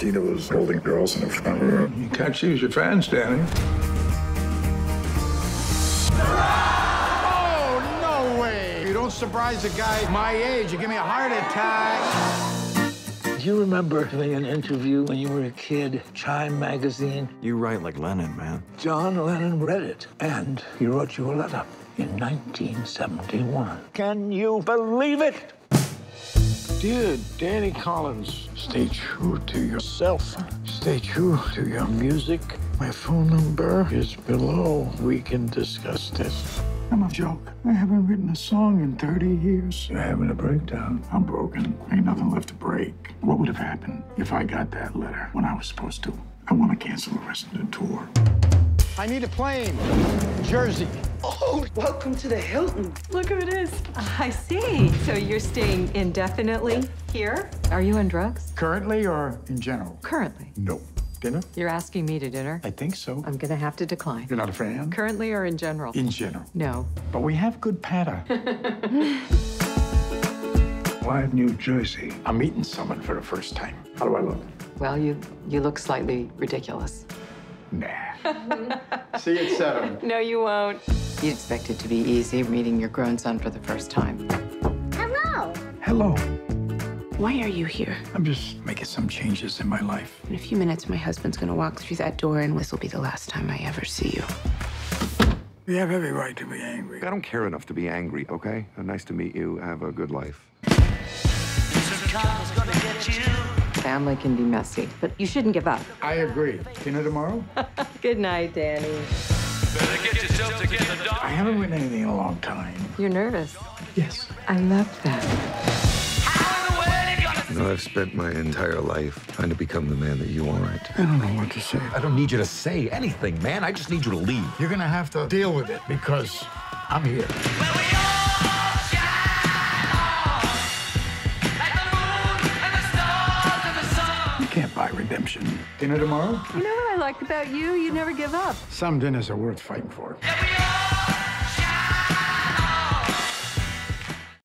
see those older girls in the front row. You can't choose your fans, Danny. Oh, no way. You don't surprise a guy my age. You give me a heart attack. Do you remember doing an interview when you were a kid, Chime magazine? You write like Lennon, man. John Lennon read it, and he wrote you a letter in 1971. Can you believe it? Dear Danny Collins, stay true to yourself. Stay true to your music. My phone number is below. We can discuss this. I'm a joke. I haven't written a song in 30 years. You're having a breakdown. I'm broken. Ain't nothing left to break. What would have happened if I got that letter when I was supposed to? I want to cancel the rest of the tour. I need a plane. Jersey. Oh, welcome to the Hilton. Look who it is. I see. So you're staying indefinitely here? Are you on drugs? Currently or in general? Currently. No. Dinner? You're asking me to dinner? I think so. I'm gonna have to decline. You're not a fan? Currently or in general? In general. No. But we have good patter. Why New Jersey? I'm meeting someone for the first time. How do I look? Well, you you look slightly ridiculous. Nah. See you at seven. No, you won't. You expect it to be easy meeting your grown son for the first time. Hello. Hello. Why are you here? I'm just making some changes in my life. In a few minutes, my husband's gonna walk through that door, and this will be the last time I ever see you. You have every right to be angry. I don't care enough to be angry, okay? Uh, nice to meet you. Have a good life. Family can be messy, but you shouldn't give up. I agree. Dinner tomorrow? Good night, Danny. I haven't written anything in a long time. You're nervous. Yes. I love that. You know, I've spent my entire life trying to become the man that you aren't. I don't know what to say. I don't need you to say anything, man. I just need you to leave. You're gonna have to deal with it because I'm here. Redemption. Dinner tomorrow? You know what I like about you? You never give up. Some dinners are worth fighting for.